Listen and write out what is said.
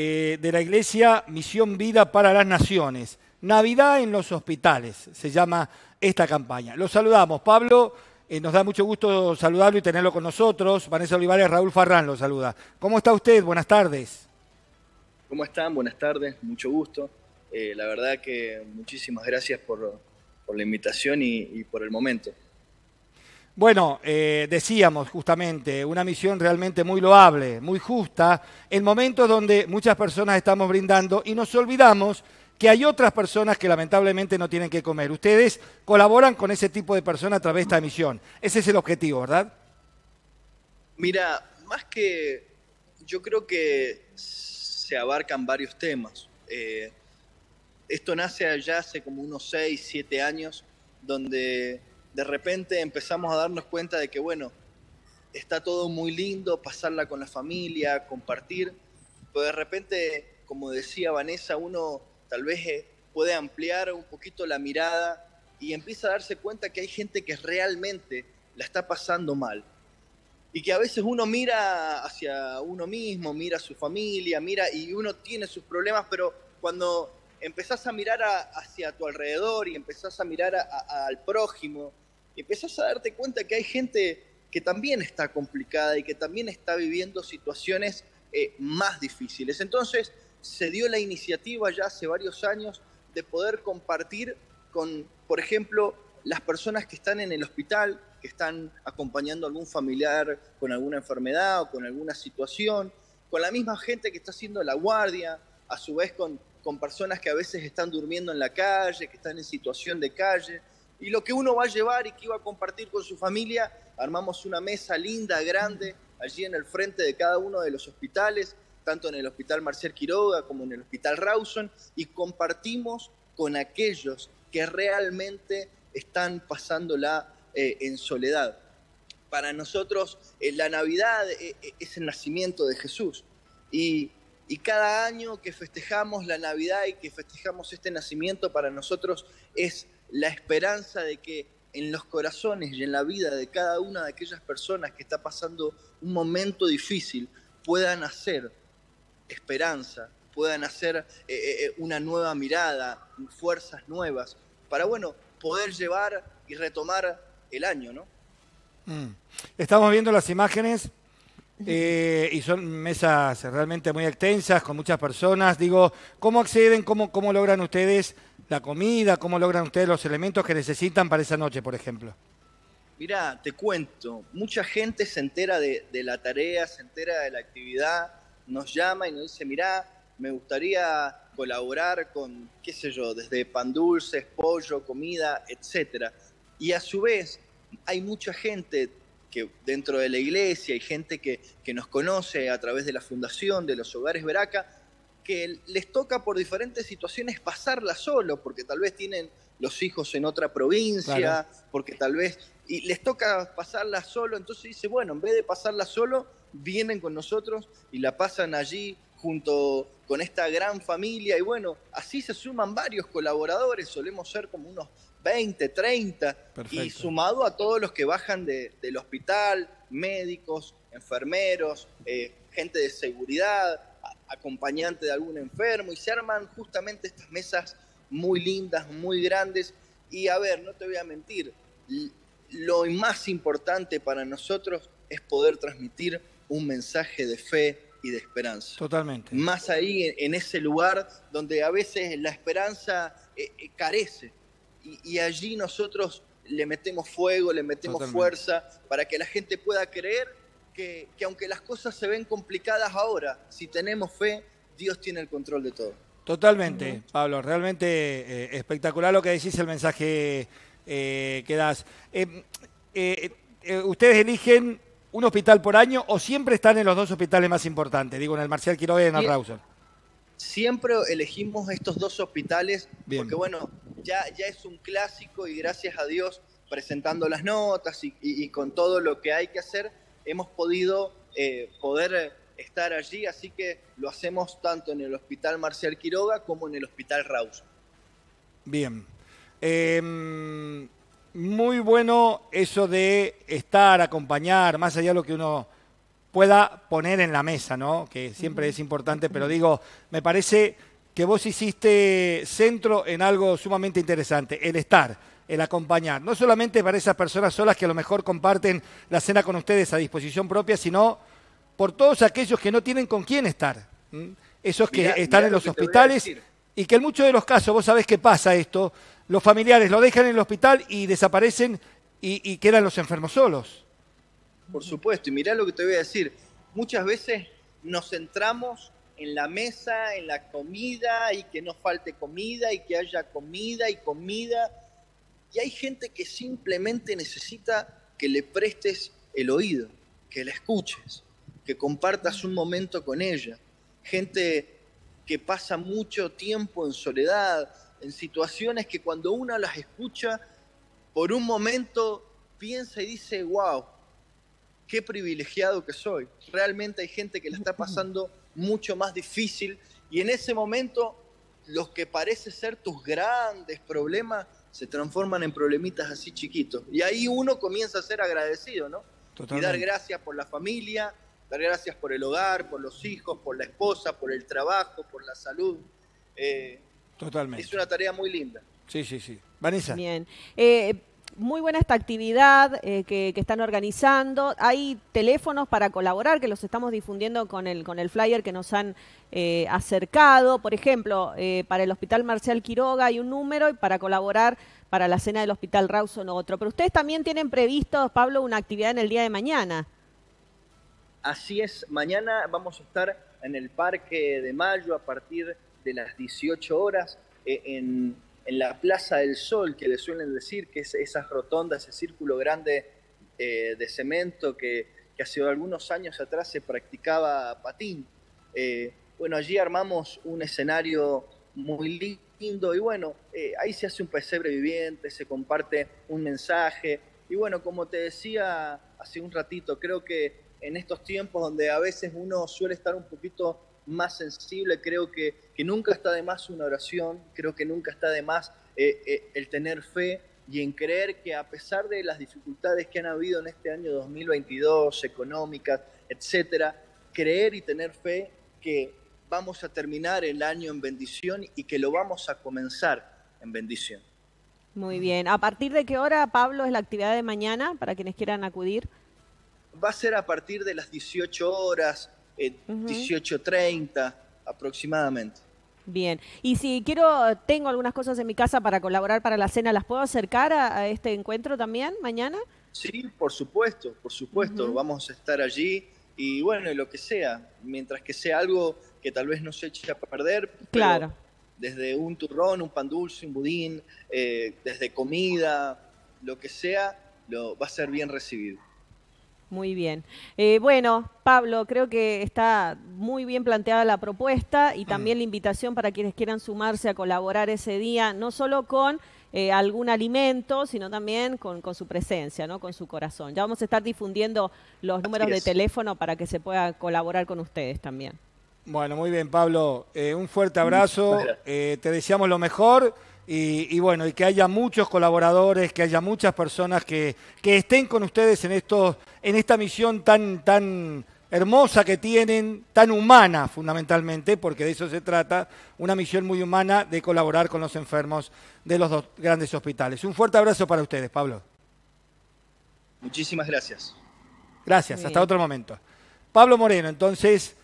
eh, de la Iglesia Misión Vida para las Naciones. Navidad en los hospitales, se llama esta campaña. Los saludamos. Pablo, eh, nos da mucho gusto saludarlo y tenerlo con nosotros. Vanessa Olivares, Raúl Farrán lo saluda. ¿Cómo está usted? Buenas tardes. ¿Cómo están? Buenas tardes, mucho gusto. Eh, la verdad que muchísimas gracias por, la invitación y, por el momento. Bueno, eh, decíamos justamente, una misión realmente muy loable, muy justa, en momentos donde muchas personas estamos brindando y nos olvidamos que hay otras personas que lamentablemente no tienen que comer. Ustedes colaboran con ese tipo de personas a través de esta misión. Ese es el objetivo, ¿verdad? Mira, más que yo creo que se abarcan varios temas. Eh, esto nace allá hace como unos 6, 7 años, donde de repente empezamos a darnos cuenta de que, bueno, está todo muy lindo, pasarla con la familia, compartir, pero de repente, como decía Vanessa, uno tal vez eh, puede ampliar un poquito la mirada y empieza a darse cuenta que hay gente que realmente la está pasando mal. Y que a veces uno mira hacia uno mismo, mira a su familia, mira y uno tiene sus problemas, pero cuando empezás a mirar hacia tu alrededor y empezás a mirar al prójimo, y empezás a darte cuenta que hay gente que también está complicada y que también está viviendo situaciones eh, más difíciles. Entonces, se dio la iniciativa ya hace varios años de poder compartir con, por ejemplo, las personas que están en el hospital, que están acompañando a algún familiar con alguna enfermedad o con alguna situación, con la misma gente que está haciendo la guardia, a su vez con, con personas que a veces están durmiendo en la calle, que están en situación de calle. Y lo que uno va a llevar y que iba a compartir con su familia, armamos una mesa linda, grande, allí en el frente de cada uno de los hospitales, tanto en el Hospital Marcial Quiroga como en el Hospital Rawson, y compartimos con aquellos que realmente están pasándola eh, en soledad. Para nosotros eh, la Navidad eh, es el nacimiento de Jesús y, y cada año que festejamos la Navidad y que festejamos este nacimiento para nosotros es la esperanza de que en los corazones y en la vida de cada una de aquellas personas que está pasando un momento difícil puedan hacer esperanza, puedan hacer eh, eh, eh, una nueva mirada, fuerzas nuevas, para, bueno, poder llevar y retomar el año, ¿no? Mm. Estamos viendo las imágenes y son mesas realmente muy extensas, con muchas personas. Digo, ¿cómo acceden, cómo, cómo logran ustedes la comida, cómo logran ustedes los elementos que necesitan para esa noche, por ejemplo? Mira, te cuento, mucha gente se entera de, de la tarea, se entera de la actividad, nos llama y nos dice, mirá, me gustaría colaborar con, qué sé yo, desde pan dulces, pollo, comida, etc. Y a su vez hay mucha gente que dentro de la iglesia hay gente que, que nos conoce a través de la fundación, de los hogares Veraca, que les toca por diferentes situaciones pasarla solo, porque tal vez tienen los hijos en otra provincia, porque tal vez y les toca pasarla solo, entonces dice, bueno, en vez de pasarla solo, vienen con nosotros y la pasan allí junto con esta gran familia y bueno, así se suman varios colaboradores, solemos ser como unos 20, 30 y sumado a todos los que bajan del hospital, médicos, enfermeros, eh, gente de seguridad, acompañante de algún enfermo y se arman justamente estas mesas muy lindas, muy grandes y a ver, no te voy a mentir, lo más importante para nosotros es poder transmitir un mensaje de fe y de esperanza. Totalmente. Más ahí, en ese lugar donde a veces la esperanza eh, eh, carece. Y, allí nosotros le metemos fuego, le metemos fuerza para que la gente pueda creer que, aunque las cosas se ven complicadas ahora, si tenemos fe, Dios tiene el control de todo. Totalmente, Pablo, realmente eh, espectacular lo que decís, el mensaje que das. ustedes eligen un hospital por año o siempre están en los dos hospitales más importantes? Digo, en el Marcial Quiroga y en el Rawson. Siempre elegimos estos dos hospitales porque, bueno, ya, ya es un clásico y gracias a Dios, presentando las notas y, con todo lo que hay que hacer, hemos podido eh, poder estar allí, así que lo hacemos tanto en el Hospital Marcial Quiroga como en el Hospital Rawson. Bien. Eh, muy bueno eso de estar, acompañar, más allá de lo que uno pueda poner en la mesa, ¿no? Que siempre es importante, pero digo, me parece que vos hiciste centro en algo sumamente interesante, el estar, el acompañar. No solamente para esas personas solas que a lo mejor comparten la cena con ustedes a disposición propia, sino por todos aquellos que no tienen con quién estar. Esos que están en los hospitales y que en muchos de los casos, vos sabés qué pasa esto, los familiares lo dejan en el hospital y desaparecen y, quedan los enfermos solos. Por supuesto, y mirá lo que te voy a decir, muchas veces nos centramos en la mesa, en la comida y que no falte comida y que haya comida y comida. Y hay gente que simplemente necesita que le prestes el oído, que la escuches, que compartas un momento con ella. Gente que pasa mucho tiempo en soledad, en situaciones que cuando uno las escucha, por un momento piensa y dice, wow, qué privilegiado que soy. Realmente hay gente que la está pasando mucho más difícil y en ese momento los que parece ser tus grandes problemas se transforman en problemitas así chiquitos. Y ahí uno comienza a ser agradecido, ¿no? Y dar gracias por la familia, dar gracias por el hogar, por los hijos, por la esposa, por el trabajo, por la salud. Eh, Totalmente. Es una tarea muy linda. Sí, sí, sí. Vanessa. Bien. Eh, muy buena esta actividad eh, que, están organizando. Hay teléfonos para colaborar que los estamos difundiendo con el, con el flyer que nos han acercado. Por ejemplo, para el Hospital Marcial Quiroga hay un número y para colaborar para la cena del Hospital Rawson otro. Pero ustedes también tienen previsto, Pablo, una actividad en el día de mañana. Así es, mañana vamos a estar en el Parque de Mayo a partir de las 18 horas eh, en, la Plaza del Sol, que le suelen decir que es esas rotondas, ese círculo grande eh, de cemento que, hace algunos años atrás se practicaba patín. Eh, bueno, allí armamos un escenario muy lindo y bueno, ahí se hace un pesebre viviente, se comparte un mensaje y bueno, como te decía hace un ratito, creo que en estos tiempos donde a veces uno suele estar un poquito más sensible, creo que, que nunca está de más una oración, creo que nunca está de más eh, eh, el tener fe y en creer que a pesar de las dificultades que han habido en este año 2022, económicas, etcétera, creer y tener fe que vamos a terminar el año en bendición y que lo vamos a comenzar en bendición. Muy bien. ¿A partir de qué hora, Pablo, es la actividad de mañana para quienes quieran acudir? va a ser a partir de las 18 horas, 18.30 eh, aproximadamente. Bien, y si quiero, tengo algunas cosas en mi casa para colaborar para la cena, ¿las puedo acercar a, este encuentro también mañana? Sí, por supuesto, por supuesto, vamos a estar allí y bueno, lo que sea, mientras que sea algo que tal vez no se eche a perder. Claro. Desde un turrón, un pan dulce, un budín, eh, desde comida, lo que sea, lo, va a ser bien recibido. Muy bien. Eh, bueno, Pablo, creo que está muy bien planteada la propuesta y también la invitación para quienes quieran sumarse a colaborar ese día, no solo con eh, algún alimento, sino también con, su presencia, ¿no? con su corazón. Ya vamos a estar difundiendo los números de teléfono para que se pueda colaborar con ustedes también. Bueno, muy bien, Pablo. Eh, un fuerte abrazo. te deseamos lo mejor. Y, bueno, y que haya muchos colaboradores, que haya muchas personas que, estén con ustedes en, estos, en esta misión tan, tan hermosa que tienen, tan humana fundamentalmente, porque de eso se trata, una misión muy humana de colaborar con los enfermos de los dos grandes hospitales. Un fuerte abrazo para ustedes, Pablo. Muchísimas gracias. Gracias, hasta otro momento. Pablo Moreno, entonces...